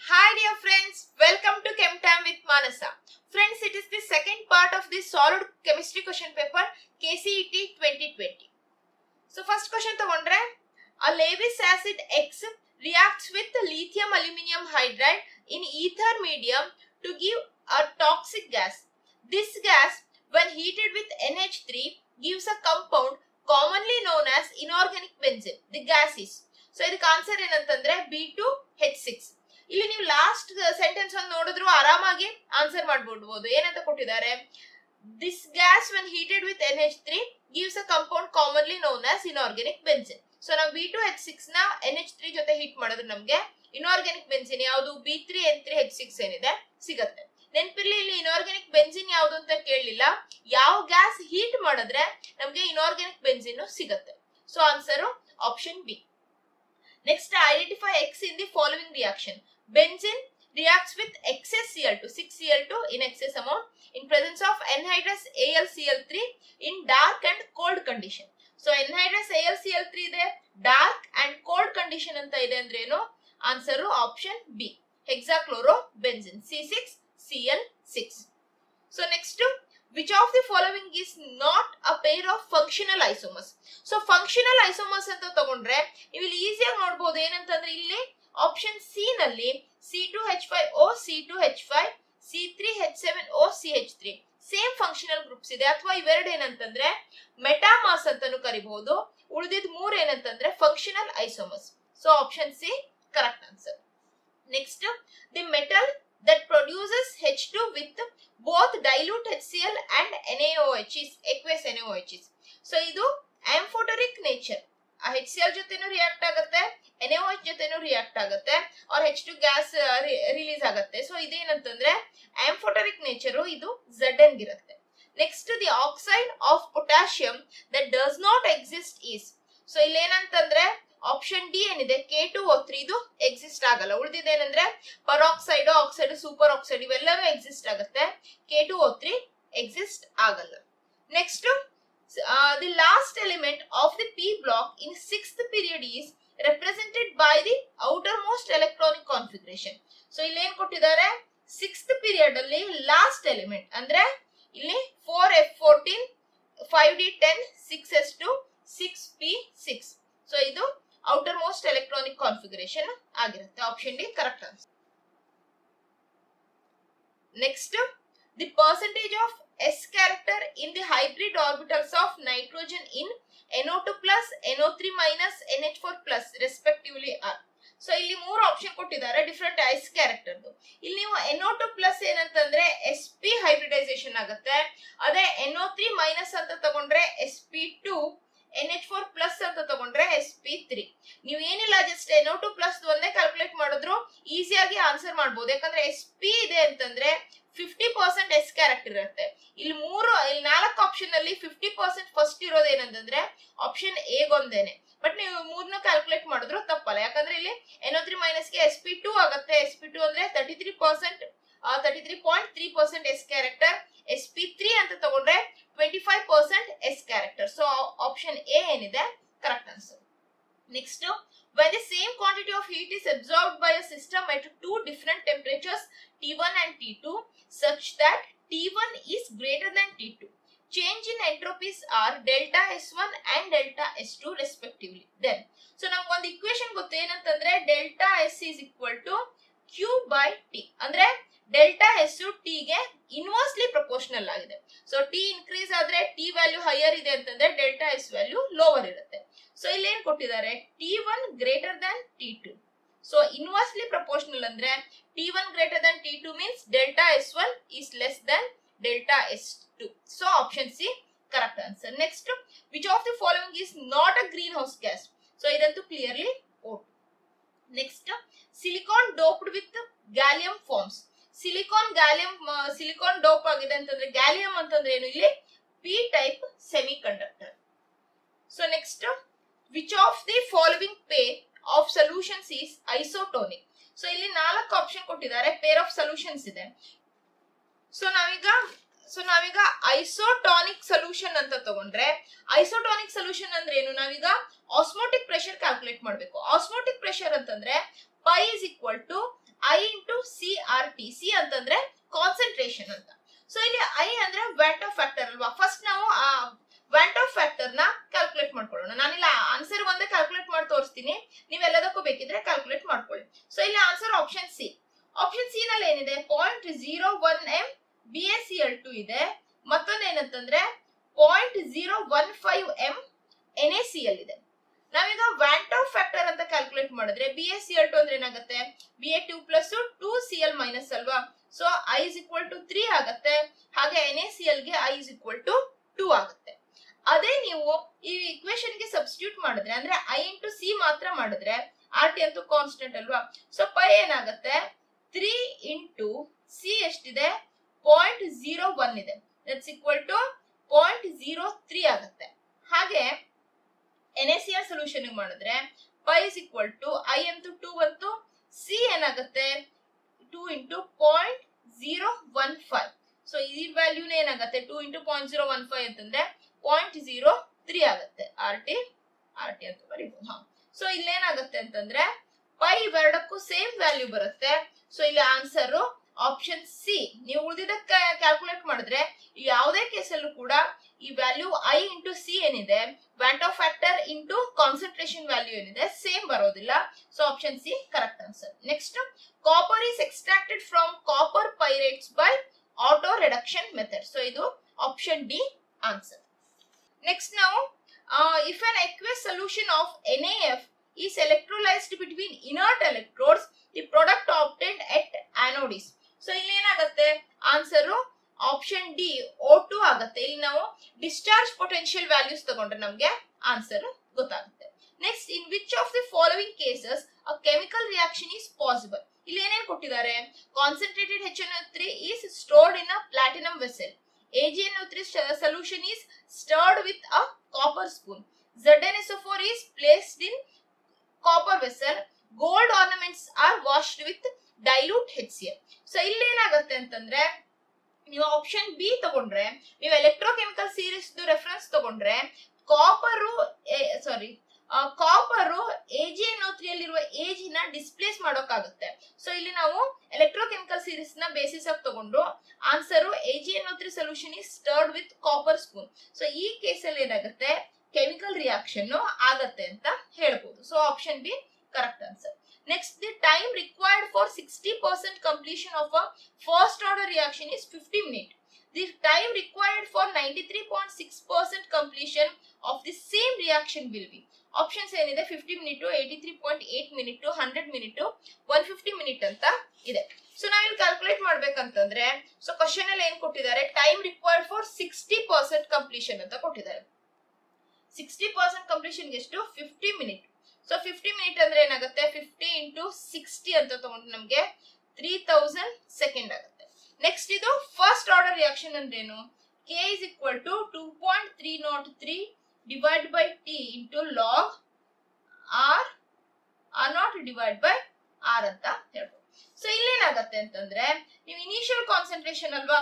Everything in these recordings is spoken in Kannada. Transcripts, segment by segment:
Hi dear friends, welcome to ChemTime with Manasa. Friends, it is the second part of this solid chemistry question paper KCET 2020. So first question ತಗೊಂಡ್ರೆ a Lewis acid X reacts with lithium aluminum hydride in ether medium to give a toxic gas. This gas when heated with NH3 gives a compound commonly known as inorganic benzene. The gas is. So ಇದಕ್ಕೆ ಆನ್ಸರ್ ಏನಂತಂದ್ರೆ ಬಿ ಟು ಹೆಚ್ ಸಿಕ್ಸ್ ಇಲ್ಲಿ ನೀವು ಲಾಸ್ಟ್ ಸೆಂಟೆನ್ಸ್ ಒಂದು ನೋಡಿದ್ರು ಆರಾಮಾಗಿ ಆನ್ಸರ್ ಮಾಡ್ಬಿಡ್ಬೋದು. ಏನಂತ ಕೊಟ್ಟಿದ್ದಾರೆ? This gas when heated with N H three gives a compound commonly known as inorganic benzene so ನಾವು ಬಿ ಟು ಎಚ್ ಸಿಕ್ಸ್ನ ಎನ್ ಎಚ್ ತ್ರೀ ಜೊತೆ ಹೀಟ್ ಮಾಡಿದ್ರೆ ನಮ್ಗೆ ಇನ್ಆರ್ಗ್ಯಾನಿಕ್ ಬೆನ್ಸಿನ್ ಯಾವುದು? B three N three H six ಏನಿದೆ? ಸಿಗತ್ತೆ. ನೆನ್ಪಿರ್ಲಿ, ಇಲ್ಲಿ ಇನ್ಆರ್ಗ್ಯಾನಿಕ್ ಬೆನ್ಸಿನ್ ಯಾವುದು ಅಂತ ಕೇಳಲಿಲ್ಲ ಯಾವ ಗ್ಯಾಸ್ ಹೀಟ್ ಮಾಡಿದ್ರೆ ನಮ್ಗೆ ಇನ್ಆರ್ಗ್ಯಾನಿಕ್ ಬೆನ್ಸಿನ್ ಸಿಗತ್ತೆ? So answer option B next identify X in the following reaction. Benzene reacts with excess Cl2, 6Cl2 in excess amount in presence of anhydrous AlCl3 in dark and cold condition. So, anhydrous AlCl3 ಇದೆ dark and cold condition ಅಂತ ಇದೆ ಅಂದ್ರೆ ಏನು answer option B hexachlorobenzene C6Cl6. So, next, which of the following is not a pair of functional isomers? So functional isomers ಅಂತ ತಗೊಂಡ್ರೆ ನೀವು ಇಲ್ಲಿ ಈಸಿಯಾಗಿ ನೋಡ್ಬೋದು ಏನಂತಂದ್ರೆ ಇಲ್ಲಿ ಆಪ್ಷನ್ ಸಿ ನಲ್ಲಿ C two H five O C two H five C three H seven O C H three same functional groups ಇದೆ. ಅಥವಾ ಇವೆರಡು ಏನಂತಂದ್ರೆ ಮೆಟಾಮಾಸ್ ಅಂತಾನು ಕರಿಬಹುದು ಉಳಿದಿದ್ ಮೂರ್ ಏನಂತಂದ್ರೆ functional isomers so option C correct answer next the metal that produces H2 with both dilute HCl and NaOH is, aqueous H is so ಇದು amphoteric nature H C L ಜೊತೆನೂ ರಿಯಾಕ್ಟ್ ಆಗುತ್ತೆ ಎನ್ ಎಚ್ ಜೊತೆನೂ ರಿಯಾಕ್ಟ್ ಆಗುತ್ತೆ ಅವ್ರ ಹೆಚ್ ಟು ಗ್ಯಾಸ್ ರಿಲೀಸ್ ಆಗುತ್ತೆ. ಸೊ ಇದೇನಂತಂದ್ರೆ ಆಂಫೋಟರಿಕ್ ನೇಚರ್ ಇದು ಝಡ್ ಎನ್ ಇರುತ್ತೆ next the oxide of potassium that does not exist is so ಇಲ್ಲೇನಂತಂದ್ರೆ option D ಏನಿದೆ ಕೆ ಟು ಓ ತ್ರೀ ಇದು ಎಕ್ಸಿಸ್ಟ್ ಆಗಲ್ಲ. ಉಳಿದಿದ್ದೇನಂದ್ರೆ ಪರಾಕ್ಸೈಡ್ ಆಕ್ಸೈಡ್ ಸೂಪರ್ ಆಕ್ಸೈಡ್ ಇವೆಲ್ಲವೂ ಎಕ್ಸಿಸ್ಟ್ ಆಗುತ್ತೆ. K two O three exist ಆಗಲ್ಲ. Next uh, the last element of the p block in sixth period is represented by the outermost electronic configuration. So ಇಲ್ಲಿ ಏನ್ ಕೊಟ್ಟಿದ್ದಾರೆ? ಸಿಕ್ಸ್ತ್ ಪೀರಿಯಡ್ ಅಲ್ಲಿ ಲಾಸ್ಟ್ ಎಲಿಮೆಂಟ್ ಅಂದ್ರೆ ಇಲ್ಲಿ four F fourteen five D ten six S two six P six so ಇದು ಔಟರ್ ಮೋಸ್ಟ್ ಎಲೆಕ್ಟ್ರಾನಿಕ್ ಕಾನ್ಫಿಗರೇಷನ್ ಆಗಿರುತ್ತೆ. Option D correct answer next the percentage of S character in the hybrid orbitals of nitrogen in NO2 plus, NO3 minus, NH4 plus respectively are. ಸೊ ಇಲ್ಲಿ ಮೂರು ಆಪ್ಷನ್ ಕೊಟ್ಟಿದ್ದಾರೆ ಡಿಫ್ರೆಂಟ್ ಐಸ್ ಕ್ಯಾರೆಕ್ಟರ್ದು ಇಲ್ಲಿ ನೀವು ಎನ್ಒ ಟು ಪ್ಲಸ್ ಏನಂತಂದ್ರೆ ಎಸ್ ಪಿ ಹೈಬ್ರಿಡೈಸೇಷನ್ ಆಗುತ್ತೆ. ಅದೇ ಎನ್ಒ ತ್ರೀ ಮೈನಸ್ ಅಂತ ತಗೊಂಡ್ರೆ S P two N H four plus ಅಂತ ತಗೊಂಡ್ರೆ ಎಸ್ ಪಿ ತ್ರೀ ನೀವು ಏನಿಲ್ಲ just N O two plus ಒಂದೇ ಕ್ಯಾಲ್ಕುಲೇಟ್ ಮಾಡಿದ್ರು ಈಸಿಯಾಗಿ ಆನ್ಸರ್ ಮಾಡ್ಬೋದು. ಯಾಕಂದ್ರೆ ಎಸ್ ಪಿ ಇದೆ ಅಂತಂದ್ರೆ ಫಿಫ್ಟಿ ಪರ್ಸೆಂಟ್ ಎಸ್ ಕ್ಯಾರೆಕ್ಟರ್ ಇರುತ್ತೆ. ಇಲ್ಲಿ ಮೂರು, ಇಲ್ಲಿ ನಾಲ್ಕು ಆಪ್ಷನ್ ಅಲ್ಲಿ ಫಿಫ್ಟಿ ಪರ್ಸೆಂಟ್ ಫಸ್ಟ್ ಇರೋದು ಏನಂತಂದ್ರೆ ಆಪ್ಷನ್ ಎಗೊಂದೇನೆ ಬಟ್ ನೀವು ಮೂರ್ನ ಕ್ಯಾಲ್ಕುಲೇಟ್ ಮಾಡಿದ್ರು ತಪ್ಪಲ್ಲ. ಯಾಕಂದ್ರೆ ಇಲ್ಲಿ ಎನ್ ತ್ರೀ ಮೈನಸ್ಗೆ ಎಸ್ ಪಿ ಟೂ ಆಗುತ್ತೆ. ಎಸ್ ಪಿ ಟೂ ಅಂದ್ರೆ thirty three percent thirty three point three percent S character S P three ಅಂತ ತಗೊಂಡ್ರೆ twenty five percent S character so option A ಏನಿದೆ? Correct answer next when the same quantity of heat is absorbed by a system at two different temperatures T1 and T2 such that T1 is greater than T2. Change in entropies are delta S1 and delta S2 respectively. Then, so ನಮ್ಗೊಂದು ಇಕ್ವೇಶನ್ ಗೊತ್ತು ಏನಂತಂದ್ರೆ delta S is equal to Q by T ಅಂದ್ರೆ ಡೆಲ್ಟಾ ಎಸ್ ಟಿ ಗೆ ಇನ್ವರ್ಸ್ಲಿ ಪ್ರಪೋರ್ಷನಲ್ ಆಗಿದೆ. ಸೊ ಟಿ ಇನ್ಕ್ರೀಸ್ ಆದ್ರೆ ಟಿ ವ್ಯಾಲ್ಯೂ ಹೈಯರ್ ಇದೆ ಅಂತಂದ್ರೆ ಡೆಲ್ಟಾ ಎಸ್ ವ್ಯಾಲ್ಯೂ ಲೋವರ್ ಇರುತ್ತೆ. ಸೊ ಇಲ್ಲಿ ಏನ್ ಕೊಟ್ಟಿದ್ದಾರೆ? T one greater than T two so inversely proportional ಅಂದ್ರೆ T one greater than T two means delta S one is less than delta S two so option C correct answer next which of the following is not a greenhouse gas so ಇದಂತೂ clearly out next silicon doped with gallium forms silicon gallium silicon dope ಆಗಿದೆ ಅಂತಂದ್ರೆ ಗ್ಯಾಲಿಯಂ ಅಂತಂದ್ರೆ ಏನು ಇಲ್ಲಿ? P type semiconductor so next which of the following pair of is isotonic so ಇಲ್ಲಿ ನಾಲ್ಕು ಆಪ್ಷನ್ ಕೊಟ್ಟಿದ್ದಾರೆ. ಪೇರ್ ಆಫ್ ಸೊಲ್ಯೂಷನ್ಸ್ ಇದೆ. ಸೊ ನಾವೀಗ ಸೊ ನಾವೀಗ ಐಸೋಟಾನಿಕ್ ಸೊಲ್ಯೂಷನ್ ಅಂತ ತಗೊಂಡ್ರೆ ಐಸೋಟಾನಿಕ್ ಸೊಲ್ಯೂಷನ್ ಅಂದ್ರೆ ಏನು? ನಾವೀಗ ಆಸ್ಮೋಟಿಕ್ ಪ್ರೆಷರ್ ಕ್ಯಾಲ್ಕುಲೇಟ್ ಮಾಡಬೇಕು. ಆಸ್ಮೋಟಿಕ್ ಪ್ರೆಷರ್ ಅಂತಂದ್ರೆ pi is equal to I R T C ಅಂತಂದ್ರೆ ಕಾನ್ಸಂಟ್ರೇಷನ್ ಅಂತ. ಸೊ ಇಲ್ಲಿ ಐ ಅಂದ್ರೆ ವ್ಯಾಟ್ ಆಫ್ ಫ್ಯಾಕ್ಟರ್ ಅಲ್ವಾ? ಫಸ್ಟ್ ನಾವು ವ್ಯಾಂಟ್ ಆಫ್ ಫ್ಯಾಕ್ಟರ್ನ ಕ್ಯಾಲ್ಕುಲೇಟ್ ಮಾಡ್ಕೊಳ್ಳೋಣ. ನಾನಿಲ್ಲ ಆನ್ಸರ್ ಒಂದೇ ಕ್ಯಾಲ್ಕುಲೇಟ್ ಮಾಡಿ ತೋರಿಸ್ತೀನಿ. ನೀವೆಲ್ಲದಕ್ಕೂ ಬೇಕಿದ್ರೆ ಕ್ಯಾಲ್ಕುಲೇಟ್ ಮಾಡ್ಕೊಳ್ಳಿ. ಸೊ ಇಲ್ಲಿ answer option C option C ನಲ್ಲಿ ಏನಿದೆ? Point zero one M B S C L two ಇದೆ. ಮತ್ತೊಂದು ಏನಂತಂದ್ರೆ point zero one five M N A C L ಇದೆ. ನಾವೀಗ ವ್ಯಾಂಟ್ ಆಫ್ ಫ್ಯಾಕ್ಟರ್ ಅಂತ ಕ್ಯಾಲ್ಕುಲೇಟ್ ಮಾಡಿದ್ರೆ B S C L two ಅಂದ್ರೆ ಏನಾಗುತ್ತೆ? B A two plus two C L minus ಅಲ್ವಾ? So I is equal to three ಆಗುತ್ತೆ. ಹಾಗೆ N A C ಎಲ್ಗೆ I is equal to two ಆಗುತ್ತೆ. ಅದೇ ನೀವು ಈ ಇಕ್ವೇಶನ್ಗೆ ಸಬ್ಸ್ಟಿಟ್ಯೂಟ್ ಮಾಡಿದ್ರೆ, ಅಂದ್ರೆ ಐ ಇಂಟು ಸಿ ಮಾತ್ರ ಮಾಡಿದ್ರೆ ಆರ್ ಟಿ ಅಂತೂ ಕಾನ್ಸ್ಟೆಂಟ್ ಅಲ್ವಾ? ಸೊ ಪೈ ಏನಾಗುತ್ತೆ? ತ್ರೀ ಇಂಟು ಸಿ ಎಷ್ಟಿದೆ? ಪಾಯಿಂಟ್ ಜೀರೋ ಒನ್ ಇದೆ. That's equal to point zero three ಆಗುತ್ತೆ. ಹಾಗೆ N S C R solution ಮಾಡಿದ್ರೆ, pi is equal to I ಅಂತೂ ಟೂ ಅಂತು ಸಿ ಏನಾಗುತ್ತೆ? Two into point zero one five so ಈ ವ್ಯಾಲ್ಯೂನೇ ಏನಾಗುತ್ತೆ? Two into point zero one five ಅಂತಂದ್ರೆ ಪಾಯಿಂಟ್ ಜೀರೋ ತ್ರೀ ಆಗುತ್ತೆ. ಆರ್ ಟಿ ಆರ್ ಟಿ ಅಂತ ಬರೀಬಹುದು ಹಾ. ಸೊ ಇಲ್ಲೇನಾಗುತ್ತೆ ಅಂತಂದ್ರೆ ಪೈ ಇವೆರಡಕ್ಕೂ ಸೇಮ್ ವ್ಯಾಲ್ಯೂ ಬರುತ್ತೆ. ಸೊ ಇಲ್ಲಿ ಆನ್ಸರ್ ಆಪ್ಷನ್ ಸಿ ನೀವು ಉಳಿದಿದ್ದಕ್ಕೆ ಕ್ಯಾಲ್ಕುಲೇಟ್ ಮಾಡಿದ್ರೆ ಯಾವುದೇ ಕೇಸಲ್ಲೂ ಕೂಡ ಈ ವ್ಯಾಲ್ಯೂ ಐ ಇಂಟು ಸಿ ಏನಿದೆ van't Hoff factor into concentration value ಏನಿದೆ ಸೇಮ್ ಬರೋದಿಲ್ಲ. So option C correct answer next copper is extracted from copper pyrites by auto reduction method so ಇದು ಆಪ್ಷನ್ ಡಿ ಆನ್ಸರ್ ನೆಕ್ಸ್ಟ್ ನಾವು if an aqueous solution of NaF is electrolyzed between inert electrodes, the product obtained at anode is so ಇಲ್ಲಿ ಏನಾಗುತ್ತೆ? Answer option D O two ಆಗುತ್ತೆ. ಇಲ್ಲಿ ನಾವು ಡಿಸ್ಚಾರ್ಜ್ ಪೊಟೆನ್ಶಿಯಲ್ ವ್ಯಾಲ್ಯೂಸ್ ತಗೊಂಡ್ರೆ ನಮ್ಗೆ ಆನ್ಸರ್ ಗೊತ್ತಾಗುತ್ತೆ. Next in which of the following cases a chemical reaction is possible ಇಲ್ಲಿ ಏನೇನ್ ಕೊಟ್ಟಿದ್ದಾರೆ? Concentrated H N three is stored in a platinum vessel AgNO3 solution is stirred with a copper spoon. ZnSO4 is placed in copper vessel. Gold ornaments are washed with dilute HCl. So ಇಲ್ಲಿ ಏನಾಗುತ್ತೆ ಅಂತಂದ್ರೆ ನೀವು ಆಪ್ಷನ್ ಬಿ ತಗೊಂಡ್ರೆ ನೀವು ಎಲೆಕ್ಟ್ರೋಕೆಮಿಕಲ್ ಸೀರೀಸ್ ರೆಫರೆನ್ಸ್ ತಗೊಂಡ್ರೆ ಕಾಪರು ಸಾರಿ ಕಾಪರು ಎಜಿಎನ್ಒತ್ರಿಯಲ್ಲಿರುವ ಏಜ್ನ ಡಿಸ್ಪ್ಲೇಸ್ ಮಾಡೋಕ್ಕಾಗುತ್ತೆ. ಸೊ ಇಲ್ಲಿ ನಾವು ಎಲೆಕ್ಟ್ರೋಕೆಮಿಕಲ್ ಸೀರೀಸ್ನ ಬೇಸಿಸ್ ಆಗಿ ತಗೊಂಡ್ರು answer A G N O three solution is stirred with copper spoon so ಈ ಕೇಸಲ್ಲಿ ಏನಾಗುತ್ತೆ? ಕೆಮಿಕಲ್ ರಿಯಾಕ್ಷನ್ ಆಗತ್ತೆ ಅಂತ ಹೇಳ್ಬೋದು. So option B correct answer next the time required for sixty percent completion of a first order reaction is fifty minute ninety three point six percent completion of the same reaction will be options ಏನಿದೆ? Fifty minute eighty three point eight minute hundred minute one fifty minute ಅಂತ ಇದೆ. ಸೊ ನಾವಿಲ್ಲಿ ಕ್ಯಾಲ್ಕುಲೇಟ್ ಮಾಡ್ಬೇಕಂತಂದ್ರೆ ಸೊ ಕ್ವಶನ್ ಅಲ್ಲಿ ಏನ್ ಕೊಟ್ಟಿದ್ದಾರೆ? Time required for sixty percent completion ಅಂತ ಕೊಟ್ಟಿದ್ದಾರೆ. ಸಿಕ್ಸ್ಟಿ ಪರ್ಸೆಂಟ್ ಕಂಪ್ಲೀಷನ್ ಎಷ್ಟು? Fifty minute so fifty minute ಅಂದ್ರೆ ಏನಾಗುತ್ತೆ? ಫಿಫ್ಟಿ ಇಂಟು ಸಿಕ್ಸ್ಟಿ ಅಂತ ತಗೊಂಡು ನಮಗೆ ತ್ರೀ ತೌಸಂಡ್ ಸೆಕೆಂಡ್ ಆಗುತ್ತೆ. ನೆಕ್ಸ್ಟ್ ಇದು ಫಸ್ಟ್ ಆರ್ಡರ್ ರಿಯಾಕ್ಷನ್ ಅಂದ್ರೇನು? K is equal to two point three nought three divide by T into log R R nought divide by R ಅಂತ ಹೇಳ್ಬೋದು. ಸೊ ಇಲ್ಲೇನಾಗತ್ತೆ ಅಂತಂದ್ರೆ, ನೀವು ಇನಿಷಿಯಲ್ ಕಾನ್ಸಂಟ್ರೇಷನ್ ಅಲ್ವಾ,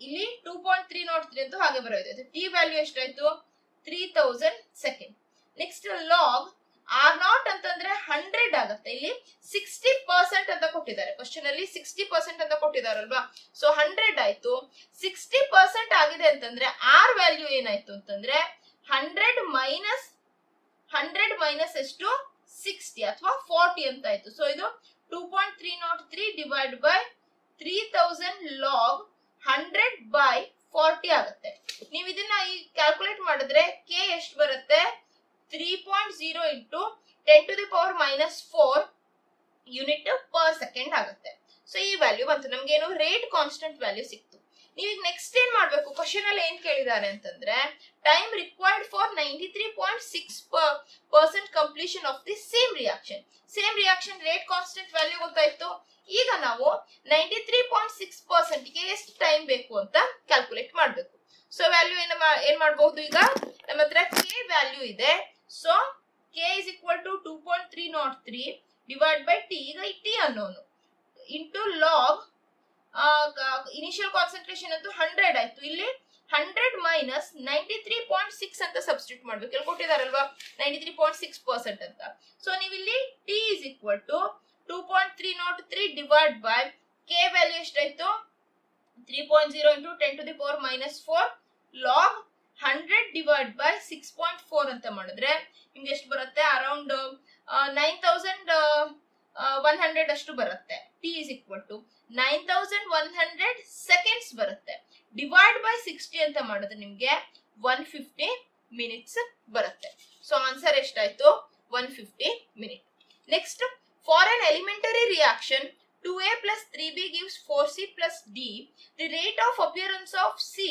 ಇಲ್ಲಿ two point three nought three ಅಂತೂ ಹಾಗೆ ಬರೋದು ಟಿ ವ್ಯಾಲ್ಯೂ ಎಷ್ಟಾಯ್ತು? Three thousand second next log R nought ಅಂತಂದ್ರೆ ಹಂಡ್ರೆಡ್ ಆಗುತ್ತೆ. ಇಲ್ಲಿ ಸಿಕ್ಸ್ಟಿ ಪರ್ಸೆಂಟ್ ಅಂತ ಕೊಟ್ಟಿದ್ದಾರೆ. ಕ್ವಶನ್ ಅಲ್ಲಿ ಸಿಕ್ಸ್ಟಿ ಪರ್ಸೆಂಟ್ ಅಂತ ಕೊಟ್ಟಿದಾರಲ್ವಾ ಸೊ ಹಂಡ್ರೆಡ್ ಆಯ್ತು. ಸಿಕ್ಸ್ಟಿ ಪರ್ಸೆಂಟ್ ಆಗಿದೆ ಅಂತಂದ್ರೆ ಆರ್ ವ್ಯಾಲ್ಯೂ ಏನಾಯ್ತು ಅಂತಂದ್ರೆ ಹಂಡ್ರೆಡ್ ಮೈನಸ್ ಹಂಡ್ರೆಡ್ ಮೈನಸ್ ಎಷ್ಟು? ಸಿಕ್ಸ್ಟಿ ಅಥವಾ ಫಾರ್ಟಿ ಅಂತ ಆಯ್ತು. ಸೊ ಇದು two point three nought three divide by three thousand log hundred by forty ಆಗುತ್ತೆ. ನೀವು ಇದನ್ನ ಈ ಕ್ಯಾಲ್ಕುಲೇಟ್ ಮಾಡಿದ್ರೆ ಕೆ ಎಷ್ಟು ಬರುತ್ತೆ? Three point zero into ten to the power minus four unit per second ಆಗುತ್ತೆ. ಸೊ ಈ ವ್ಯಾಲ್ಯೂ ಬಂತು. ಏನು ರೇಟ್ ಕಾನ್ಸ್ಟೆಂಟ್ ವ್ಯಾಲ್ಯೂ ಸಿಕ್ತು. ನೀವೀಗ ನೆಕ್ಸ್ಟ್ ಏನ್ ಮಾಡ್ಬೇಕು? ಕ್ವಶನ್ ಅಲ್ಲಿ ಏನ್ ಕೇಳಿದ್ದಾರೆ ಅಂತಂದ್ರೆ time required for ninety three point six percent completion of the same reaction same reaction rate constant value ಗೊತ್ತಾಯ್ತು? ಈಗ ನಾವು ನೈಂಟಿ ತ್ರೀ ಪಾಯಿಂಟ್ ಸಿಕ್ಸ್ ಪರ್ಸೆಂಟ್ಗೆ ಎಷ್ಟು ಟೈಮ್ ಬೇಕು ಅಂತ ಕ್ಯಾಲ್ಕುಲೇಟ್ ಮಾಡಬೇಕು. ಸೊ ವ್ಯಾಲ್ಯೂ ಏನ್ ಏನ್ ಮಾಡಬಹುದು ಈಗ? ನಮ್ಮ ಹತ್ರ ಕೆ ವ್ಯಾಲ್ಯೂ ಇದೆ. So K is equal to two point three nought three divide by T ಈಗ ಟಿ ಅನ್ನೋನು. ಇಂಟು ಲಾಗ್ ಇನಿಷಿಯಲ್ ಕಾನ್ಸಂಟ್ರೇಷನ್ ಅಂತೂ ಹಂಡ್ರೆಡ್ ಆಯ್ತು. ಇಲ್ಲಿ hundred minus ninety three point six ಅಂತ ಸಬ್ಸ್ಟಿಟ್ಯೂಟ್ ಮಾಡ್ಬೇಕು. ಇಲ್ಲಿ ಕೊಟ್ಟಿದಾರಲ್ವಾ? Ninety three point six percent ಅಂತ. ಸೊ ನೀವು ಇಲ್ಲಿ T is equal to two point three nought three divide by K value ಎಷ್ಟಾಯ್ತು? Three point zero into ten to the power minus four log hundred divide by six point four ಅಂತ ಮಾಡಿದ್ರೆ ನಿಮ್ಗೆ ಎಷ್ಟು ಬರುತ್ತೆ? Around nine thousand one hundred ಅಷ್ಟು ಬರುತ್ತೆ. T is equal to nine thousand one hundred seconds ಬರುತ್ತೆ. ಡಿವೈಡ್ ಬೈ ಸಿಕ್ಸ್ಟಿ ಅಂತ ಮಾಡಿದ್ರೆ ನಿಮ್ಗೆ ಒನ್ ಫಿಫ್ಟಿ ಮಿನಿಟ್ಸ್ ಬರುತ್ತೆ. ಸೊ ಆನ್ಸರ್ ಎಷ್ಟಾಯ್ತು? One fifty minute next for an elementary reaction 2a B 3b four 4c plus d. The rate of appearance of c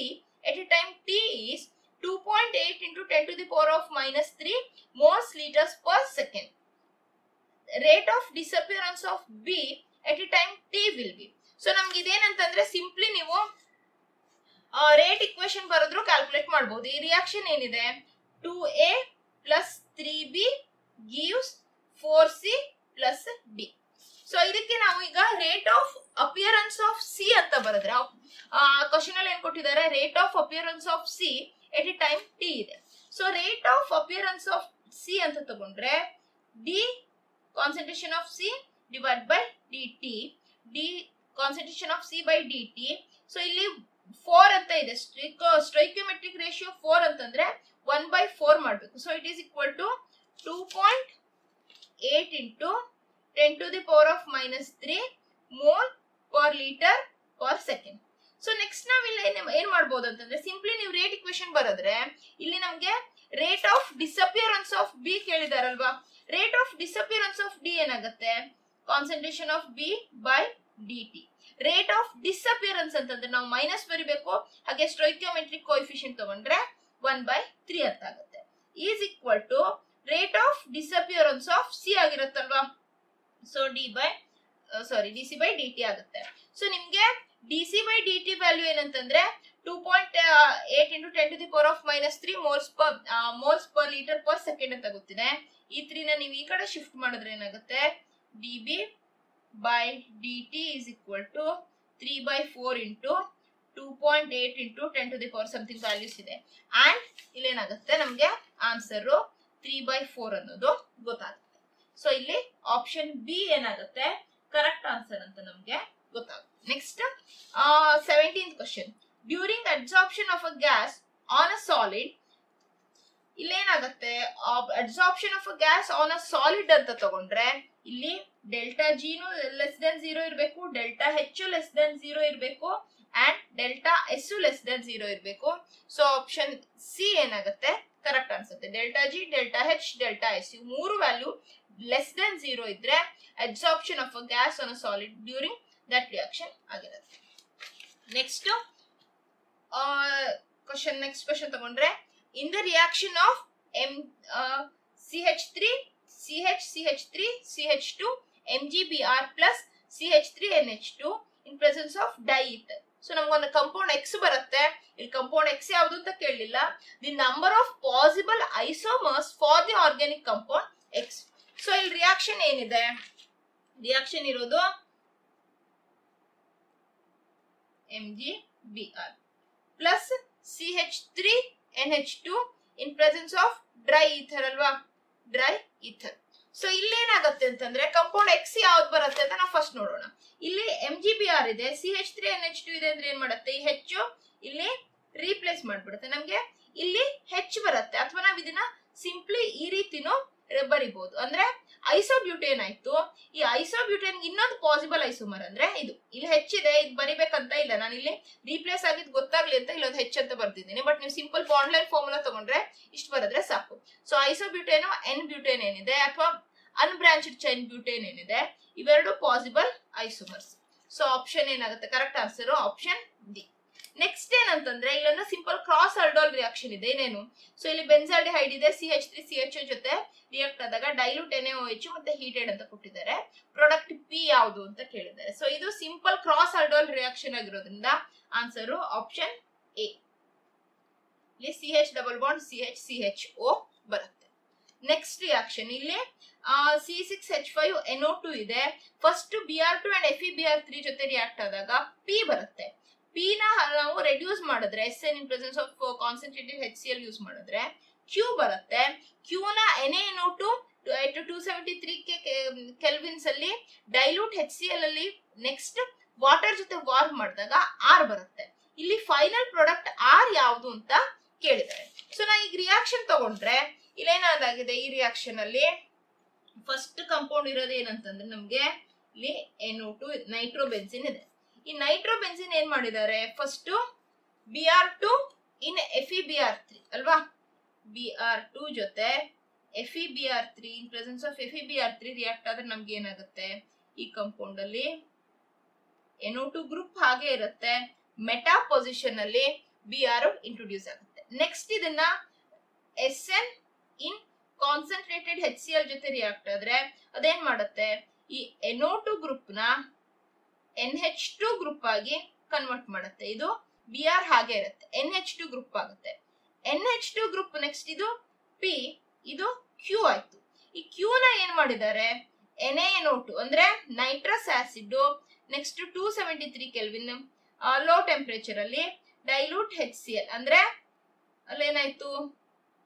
at a time t is 2.8 into 10 to the power of minus 3 moles liters per second. Rate of disappearance of b at a time t will be. So ನಮ್ಗೆ ಇದೇನಂತಂದ್ರೆ ಸಿಂಪ್ಲಿ ನೀವು ರೇಟ್ ಇಕ್ವೇಶನ್ ಬರೆದ್ರು ಕ್ಯಾಲ್ಕುಲೇಟ್ ಮಾಡಬಹುದು ಈ ರಿಯಾಕ್ಷನ್ ಏನಿದೆ two A plus three B gives four C plus D so ಇದಕ್ಕೆ ನಾವು ಈಗ rate of appearance of C ಅಂತ ಬರೆದ್ರೆ ಕ್ವಶನ್ ಅಲ್ಲಿ ಏನ್ ಕೊಟ್ಟಿದ್ದಾರೆ? Rate of appearance of C at a time T ಇದೆ. So rate of appearance of C ಅಂತ ತಗೊಂಡ್ರೆ D concentration of C divide by D T D concentration of C by D T so ಇಲ್ಲಿ ಫೋರ್ ಅಂತ ಇದೆ. ಸ್ಟ್ರೈಕ್ಯೋಮೆಟ್ರಿಕ್ ರೇಷಿಯೋ ಫೋರ್ ಅಂತಂದ್ರೆ ಒನ್ ಬೈ ಫೋರ್ ಮಾಡಬೇಕು. So it is equal to two point eight into ten to the power of minus three mole per litre per second so next ನಾವಿಲ್ಲಿ ಇಲ್ಲಿ ಏನ್ ಮಾಡ್ಬೋದು ಅಂತಂದ್ರೆ ಸಿಂಪ್ಲಿ ನೀವು ರೇಟ್ ಇಕ್ವೇಶನ್ ಬರೋದ್ರೆ ಇಲ್ಲಿ ನಮ್ಗೆ rate of disappearance of B ಕೇಳಿದಾರಲ್ವಾ? Rate of disappearance of D ಏನಾಗುತ್ತೆ? Concentration of B by D T rate of disappearance ಅಂತಂದ್ರೆ ನಾವು ಮೈನಸ್ ಬರಿಬೇಕು, ಹಾಗೆ ಸ್ಟ್ರೈಕ್ಯೋಮೆಟ್ರಿಕ್ ಕೋಎಫಿಷಿಯಂಟ್ ತಗೊಂಡ್ರೆ ಒನ್ ಬೈ ತ್ರೀ ಅಂತ ಆಗುತ್ತೆ. Is equal to rate of disappearance of C ಆಗಿರುತ್ತಲ್ವಾ? So D by sorry D C by D T ಆಗುತ್ತೆ. ಸೊ ನಿಮ್ಗೆ D C by D T value ಏನಂತಂದ್ರೆ two point eight into ten to the power of minus three moles per moles per litre per second ಅಂತ ಗೊತ್ತಿದೆ. ಈ ತ್ರೀನ ನೀವು ಈ ಕಡೆ ಶಿಫ್ಟ್ ಮಾಡಿದ್ರೆ ಏನಾಗುತ್ತೆ? D B by D T is equal to three by four into two point eight into ten to the power something values ಇದೆ. ಅಂಡ್ ಇಲ್ಲೇನಾಗುತ್ತೆ ನಮಗೆ ಆನ್ಸರ್ ತ್ರೀ ಬೈ ಫೋರ್ ಅನ್ನೋದು ಗೊತ್ತಾಗುತ್ತೆ. ಸೊ, ಇಲ್ಲಿ ಆಪ್ಷನ್ ಬಿ ಏನಾಗುತ್ತೆ? ಕರೆಕ್ಟ್ ಆನ್ಸರ್ ಅಂತ ನಮಗೆ ಗೊತ್ತಾಗುತ್ತೆ. Next seventeen question during absorption of a gas on a solid ಇಲ್ಲೇನಾಗುತ್ತೆ? Absorption of a gas on a solid ಅಂತ ತಗೊಂಡ್ರೆ, ಇಲ್ಲಿ ಡೆಲ್ಟಾ ಜಿನು ಲೆಸ್ ದೆನ್ ಝೀರೋ ಇರಬೇಕು ಡೆಲ್ಟಾ ಹೆಚ್ಚು ಲೆಸ್ ದೆನ್ ಝೀರೋ ಇರಬೇಕು and delta S less than zero ಇರಬೇಕು. ಸೊ ಆಪ್ಷನ್ ಸಿ ಏನಾಗುತ್ತೆ? ಕರೆಕ್ಟ್ ಅನ್ಸುತ್ತೆ. Delta G delta H delta S ಇವು ಮೂರು ವ್ಯಾಲ್ಯೂ ಲೆಸ್ ದನ್ ಝೀರೋ ಇದ್ರೆ absorption of a gas on a solid during that reaction ಆಗಿರುತ್ತೆ. ನೆಕ್ಸ್ಟ್ ಕ್ವಶನ್ ನೆಕ್ಸ್ಟ್ ಕ್ವಶನ್ ತಗೊಂಡ್ರೆ in the reaction of M C H three C H C H three C H two M G B R plus C H three N H two in presence of dry ether so ನಮ್ಗೊಂದು ಕಂಪೌಂಡ್ ಎಕ್ಸ್ ಬರುತ್ತೆ. ಇಲ್ಲಿ ಕಂಪೌಂಡ್ ಎಕ್ಸ್ ಯಾವುದು ಅಂತ ಕೇಳಲಿಲ್ಲ the number of possible isomers for the organic compound X so ಇಲ್ಲಿ ರಿಯಾಕ್ಷನ್ ಏನಿದೆ? ರಿಯಾಕ್ಷನ್ ಇರೋದು three N H two in presence of dry ether ಅಲ್ವಾ? ಡ್ರೈ ಈಥರ್ ಸೊ ಇಲ್ಲಿ ಏನಾಗುತ್ತೆ ಅಂತಂದ್ರೆ ಕಂಪೌಂಡ್ ಎಕ್ಸ್ ಯಾವ್ದು ಬರುತ್ತೆ ಅಂತ ನಾವು ಫಸ್ಟ್ ನೋಡೋಣ. ಇಲ್ಲಿ ಎಂ ಜಿ ಬಿ ಆರ್ ಇದೆ C H three N H two ಇದೆ ಅಂದ್ರೆ ಏನ್ ಮಾಡುತ್ತೆ? ಈ ಹೆಚ್ಚು ಇಲ್ಲಿ ರೀಪ್ಲೇಸ್ ಮಾಡ್ಬಿಡುತ್ತೆ. ನಮ್ಗೆ ಇಲ್ಲಿ ಹೆಚ್ಚು ಬರುತ್ತೆ. ಅಥವಾ ನಾವ್ ಇದನ್ನ ಸಿಂಪ್ಲಿ ಈ ರೀತಿನೂ ಬರಿಬಹುದು ಅಂದ್ರೆ ಐಸೋಬ್ಯೂಟೇನ್ ಆಯ್ತು. ಈ ಐಸೋಬ್ಯೂಟೇನ್ ಇನ್ನೊಂದು ಪಾಸಿಬಲ್ ಐಸೋಮರ್ ಅಂದ್ರೆ ಇದು. ಇಲ್ಲಿ ಹೆಚ್ಚಿದೆ, ಇದು ಬರಿಬೇಕಂತ ಇಲ್ಲ. ನಾನು ಇಲ್ಲಿ ರೀಪ್ಲೇಸ್ ಆಗಿದ್ ಗೊತ್ತಾಗ್ಲಿ ಅಂತ ಇಲ್ಲೊಂದು ಹೆಚ್ಚು ಅಂತ ಬರ್ತಿದ್ದೀನಿ ಬಟ್ ನೀವು ಸಿಂಪಲ್ ಬಾಂಡ್ಲೈನ್ ಫಾರ್ಮುಲಾ ತಗೊಂಡ್ರೆ ಇಷ್ಟು ಬರೆದ್ರೆ ಸಾಕು. ಸೊ ಐಸೋಬ್ಯೂಟೇನು ಎನ್ ಬ್ಯೂಟೇನ್ ಏನಿದೆ? ಅಥವಾ ಅನ್ಬ್ರಾಂಚ್ಡ್ ಚೈನ್ ಬ್ಯೂಟೇನ್ ಏನಿದೆ? ಇವೆರಡು ಪಾಸಿಬಲ್ ಐಸೋಮರ್ಸ್ ಸೊ ಆಪ್ಷನ್ ಏನಾಗುತ್ತೆ? Correct answer option D next ಏನಂತಂದ್ರೆ ಇಲ್ಲೊಂದು ಸಿಂಪಲ್ ಕ್ರಾಸ್ ಅರ್ಡೋಲ್ ರಿಯಾಕ್ಷನ್ ಇದೆ, ಏನೇನು? ಸೊ ಇಲ್ಲಿ ಬೆನ್ಸಾಲ್ಡಿಹೈಡ್ ಇದೆ C H three C H ಜೊತೆ ರಿಯಾಕ್ಟ್ ಆದಾಗ ಡೈಲ್ಯೂಟ್ ಎನ್ ಎಚ್ ಮತ್ತೆ ಹೀಟೆಡ್ ಅಂತ ಕೊಟ್ಟಿದ್ದಾರೆ. ಪ್ರಾಡಕ್ಟ್ ಪಿ ಯಾವುದು ಅಂತ ಕೇಳಿದ್ದಾರೆ. ಸೊ ಇದು ಸಿಂಪಲ್ ಕ್ರಾಸ್ ಅರ್ಡೋಲ್ ರಿಯಾಕ್ಷನ್ ಆಗಿರೋದ್ರಿಂದ ಆನ್ಸರ್ ಆಪ್ಷನ್ ಎ ಇಲ್ಲಿ C H double bond C H C H O ಬರುತ್ತೆ. ನೆಕ್ಸ್ಟ್ ರಿಯಾಕ್ಷನ್ ಇಲ್ಲಿ C six H five N two ಇದೆ. First B R two and F E B R three ಜೊತೆ ರಿಯಾಕ್ಟ್ ಆದಾಗ ಪಿ ಬರುತ್ತೆ. ಪಿ ನ ನಾವು ರೆಡ್ಯೂಸ್ ಮಾಡಿದ್ರೆ S N in presence of concentrated H C L use ಮಾಡಿದ್ರೆ ಕ್ಯೂ ಬರುತ್ತೆ. ಕ್ಯೂ ನ N A two two seventy three K kelvins ಅಲ್ಲಿ ಡೈಲ್ಯೂಟ್ ಹೆಚ್ ಸಿ ಎಲ್ ಅಲ್ಲಿ ನೆಕ್ಸ್ಟ್ ವಾಟರ್ ಜೊತೆ ವಾರ್ಮ್ ಮಾಡಿದಾಗ ಆರ್ ಬರುತ್ತೆ. ಇಲ್ಲಿ ಫೈನಲ್ ಪ್ರಾಡಕ್ಟ್ ಆರ್ ಯಾವುದು ಅಂತ ಕೇಳಿದ್ದಾರೆ ಸೊ ನಾ ಈಗ ರಿಯಾಕ್ಷನ್ ತಗೊಂಡ್ರೆ, ಇಲ್ಲೇನಾದಾಗಿದೆ ಈ ರಿಯಾಕ್ಷನ್ ಅಲ್ಲಿ? ಫಸ್ಟ್ ಕಂಪೌಂಡ್ ಇರೋದು ಏನಂತಂದ್ರೆ ನಮ್ಗೆ ಇಲ್ಲಿ ಎನ್ ಟು ನೈಟ್ರೋಬೆನ್ಸಿನ್ ಇದೆ. ಈ ನೈಟ್ರೋಬೆನ್ಸಿನ್ ಏನ್ ಮಾಡಿದ್ದಾರೆ? First B R two in F E B R three ಅಲ್ವಾ? ಬಿ ಆರ್ ಟು ಜೊತೆ F E B R three in presence of F E B R three react ಆದ್ರೆ ನಮ್ಗೆ ಏನಾಗುತ್ತೆ? ಈ ಕಂಪೌಂಡ್ ಅಲ್ಲಿ ಎನ್ಒ ಟು ಗ್ರೂಪ್ ಹಾಗೆ ಇರುತ್ತೆ. ಮೆಟಾ ಪೊಸಿಷನ್ ಅಲ್ಲಿ ಬಿ ಆರ್ ಇಂಟ್ರೊಡ್ಯೂಸ್ ಆಗುತ್ತೆ. ನೆಕ್ಸ್ಟ್ ಇದನ್ನ S N in concentrated H C L ಜೊತೆ ರಿಯಾಕ್ಟ್ ಆದ್ರೆ ಅದೇನ್ ಮಾಡುತ್ತೆ? ಈ ಎನ್ಒ ಟು ಗ್ರೂಪ್ನ ಎನ್ ಹೆಚ್ ಟು ಗ್ರೂಪ್ ಆಗಿ ಕನ್ವರ್ಟ್ ಮಾಡುತ್ತೆ. ಇದು ಬಿ ಆರ್ ಹಾಗೆ ಇರುತ್ತೆ. ಎನ್ ಹೆಚ್ ಟು ಗ್ರೂಪ್ ಆಗುತ್ತೆ. N H two group next ಇದು ಪಿ ಇದು ಕ್ಯೂ ಆಯ್ತು. ಈ ಕ್ಯೂ ನ ಏನ್ ಮಾಡಿದ್ದಾರೆ? ಎನ್ ಎನ್ ಟು ಅಂದ್ರೆ nitrous acid next two seventy three kelvin low temperature ಅಲ್ಲಿ ಡೈಲ್ಯೂಟ್ ಹೆಚ್ ಸಿ ಎಲ್ ಅಂದ್ರೆ ಅಲ್ಲೇನಾಯ್ತು?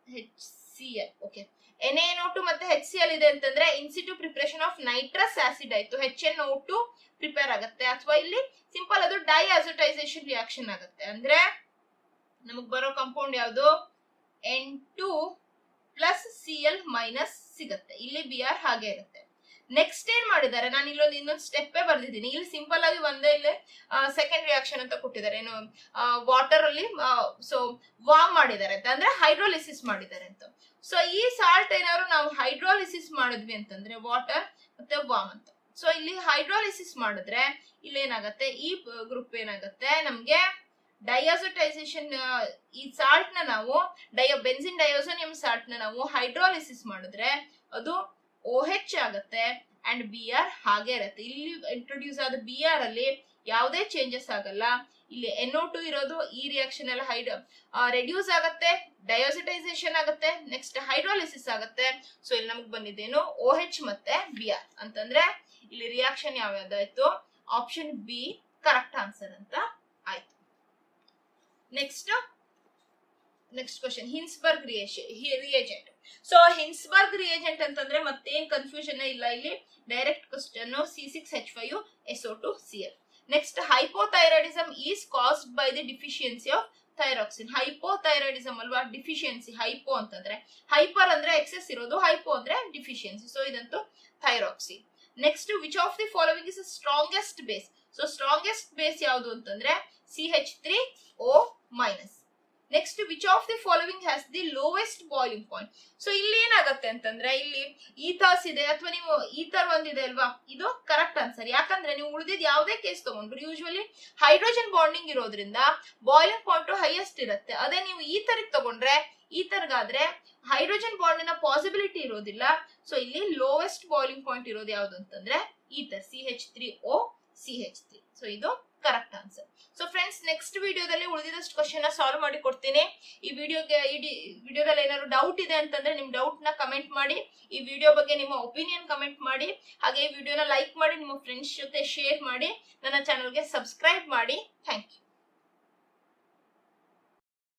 H C L okay N N two ಮತ್ತೆ ಹೆಚ್ ಸಿ ಎಲ್ ಇದೆ ಅಂತಂದ್ರೆ in situ preparation of nitrous acid ಆಯ್ತು. H N O two prepare ಆಗುತ್ತೆ. ಅಥವಾ ಇಲ್ಲಿ ಸಿಂಪಲ್ ಅದು ಡೈ ಅಸೋಟೈಸೇಷನ್ ರಿಯಾಕ್ಷನ್ ಆಗುತ್ತೆ. ಅಂದ್ರೆ ನಮಗ್ ಬರೋ ಕಂಪೌಂಡ್ ಯಾವುದು? N two plus C L minus ಸಿಗುತ್ತೆ. ಇಲ್ಲಿ ಬಿ ಆರ್ ಹಾಗೆ ಇರುತ್ತೆ. ನೆಕ್ಸ್ಟ್ ಏನ್ ಮಾಡಿದ್ದಾರೆ. ನಾನು ಇಲ್ಲೊಂದು ಇನ್ನೊಂದು ಸ್ಟೆಪ್ಪೇ ಬರ್ದಿದ್ದೀನಿ. ಇಲ್ಲಿ ಸಿಂಪಲ್ ಆಗಿ ಒಂದೇ ಇಲ್ಲಿ ಸೆಕೆಂಡ್ ರಿಯಾಕ್ಷನ್ ಅಂತ ಕೊಟ್ಟಿದ್ದಾರೆ. ಏನು ವಾಟರ್ ಅಲ್ಲಿ ಸೊ ವಾಮ್ ಮಾಡಿದ್ದಾರೆ ಅಂತ. ಅಂದ್ರೆ ಹೈಡ್ರೋಲಿಸಿಸ್ ಮಾಡಿದ್ದಾರೆ ಅಂತ. ಸೊ ಈ ಸಾಲ್ಟ್ ಏನಾದ್ರು ನಾವು ಹೈಡ್ರೋಲಿಸಿಸ್ ಮಾಡಿದ್ವಿ ಅಂತಂದ್ರೆ ವಾಟರ್ ಮತ್ತೆ ವಾಮ್ ಅಂತ. ಸೊ ಇಲ್ಲಿ ಹೈಡ್ರೋಲಿಸಿಸ್ ಮಾಡಿದ್ರೆ ಇಲ್ಲಿ ಏನಾಗತ್ತೆ ಈ ಗ್ರೂಪ್ ಏನಾಗತ್ತೆ? ನಮ್ಗೆ ಡಯಾಸೋಟೈಸೇಷನ್ ಈ ಸಾಲ್ಟ್ನ ನಾವು ಡಯೋ ಬೆನ್ಸಿನ್ ಡಯೋಸೋನಿಯಂ ಸಾಲ್ಟ್ನ ನಾವು ಹೈಡ್ರೋಲಿಸಿಸ್ ಮಾಡಿದ್ರೆ ಅದು ಓ ಹೆಚ್ ಆಗುತ್ತೆ ಅಂಡ್ ಬಿ ಆರ್ ಹಾಗೆ ಇರುತ್ತೆ. ಇಲ್ಲಿ ಇಂಟ್ರೊಡ್ಯೂಸ್ ಆದ ಬಿ ಆರ್ ಅಲ್ಲಿ ಯಾವುದೇ ಚೇಂಜಸ್ ಆಗಲ್ಲ. ಇಲ್ಲಿ ಎನ್ಒ ಟು ಇರೋದು ಈ ರಿಯಾಕ್ಷನ್ ಎಲ್ಲ ಹೈಡ್ ರೆಡ್ಯೂಸ್ ಆಗುತ್ತೆ ಡಯೋಸಿಟೈಸೇಷನ್ ಆಗುತ್ತೆ ನೆಕ್ಸ್ಟ್ ಹೈಡ್ರೋಲಿಸಿಸ್ ಆಗುತ್ತೆ. ಸೊ ಇಲ್ಲಿ ನಮ್ಗೆ ಬಂದಿದ್ದೇನು ಓ ಹೆಚ್ ಮತ್ತೆ ಬಿ ಆರ್ ಅಂತಂದ್ರೆ ಇಲ್ಲಿ ರಿಯಾಕ್ಷನ್ ಯಾವ್ಯಾವ್ದಾಯ್ತು? ಆಪ್ಷನ್ ಬಿ ಕರೆಕ್ಟ್ ಆನ್ಸರ್ ಅಂತ ಆಯ್ತು. Next next question Hinsberg reagent so Hinsberg reagent ಅಂತಂದ್ರೆ ಮತ್ತೇನ್ ಕನ್ಫ್ಯೂಷನ್ ಇಲ್ಲ ಇಲ್ಲಿ. Direct question C six H five S O two C L next hypothyroidism is caused by the deficiency of thyroxine hypothyroidism ಅಲ್ವಾ? ಡಿಫಿಷಿಯನ್ಸಿ ಹೈಪೋ ಅಂತಂದ್ರೆ. ಹೈಪರ್ ಅಂದ್ರೆ ಎಕ್ಸೆಸ್ ಇರೋದು ಹೈಪೋ ಅಂದ್ರೆ ಡಿಫಿಷಿಯನ್ಸಿ ಸೊ ಇದಂತೂ thyroxine next which of the following is strongest base so strongest base ಯಾವುದು ಅಂತಂದ್ರೆ C H three O minus next which of the following has the lowest boiling point so ಇಲ್ಲಿ ಏನಾಗುತ್ತೆ ಅಂತಂದ್ರೆ, ಇಲ್ಲಿ ಈಥಾಸ್ ಇದೆ, ಅಥವಾ ನೀವು ಈಥರ್ ಒಂದಿದೆ ಅಲ್ವಾ? ಇದು ಕರೆಕ್ಟ್ ಆನ್ಸರ್ ಯಾಕಂದ್ರೆ ನೀವು ಉಳಿದಿದ್ ಯಾವುದೇ ಕೇಸ್ ತಗೊಂಡ್ರು ಯೂಶುವಲಿ ಹೈಡ್ರೋಜನ್ ಬಾಂಡಿಂಗ್ ಇರೋದ್ರಿಂದ ಬಾಯ್ಲಿಂಗ್ ಪಾಯಿಂಟ್ ಹೈಯೆಸ್ಟ್ ಇರುತ್ತೆ. ಅದೇ ನೀವು ಈ ತರಗ್ ತಗೊಂಡ್ರೆ ಈ ತರಗಾದ್ರೆ ಹೈಡ್ರೋಜನ್ ಬಾಂಡಿನ ಪಾಸಿಬಿಲಿಟಿ ಇರೋದಿಲ್ಲ. ಸೊ ಇಲ್ಲಿ ಲೋವೆಸ್ಟ್ ಬಾಯ್ಲಿಂಗ್ ಪಾಯಿಂಟ್ ಇರೋದು ಯಾವ್ದು ಅಂತಂದ್ರೆ, ether C H three O C H three so ಇದು correct answer so friends next ವಿಡಿಯೋದಲ್ಲಿ ಉಳಿದಿದಷ್ಟು ಕ್ವಶನ್ ಸಾಲ್ವ್ ಮಾಡಿ ಕೊಡ್ತೀನಿ. ಈ ವಿಡಿಯೋಗೆ ಈ ವಿಡಿಯೋದಲ್ಲಿ ಏನಾದ್ರು ಡೌಟ್ ಇದೆ ಅಂತಂದ್ರೆ ನಿಮ್ ಡೌಟ್ನ ಕಮೆಂಟ್ ಮಾಡಿ, ಈ ವಿಡಿಯೋ ಬಗ್ಗೆ ನಿಮ್ಮ ಒಪಿನಿಯನ್ ಕಮೆಂಟ್ ಮಾಡಿ, ಹಾಗೆ ಈ ವಿಡಿಯೋನ ಲೈಕ್ ಮಾಡಿ, ನಿಮ್ಮ ಫ್ರೆಂಡ್ಸ್ ಜೊತೆ ಶೇರ್ ಮಾಡಿ, ನನ್ನ ಚಾನಲ್ಗೆ ಸಬ್ಸ್ಕ್ರೈಬ್ ಮಾಡಿ. Thank you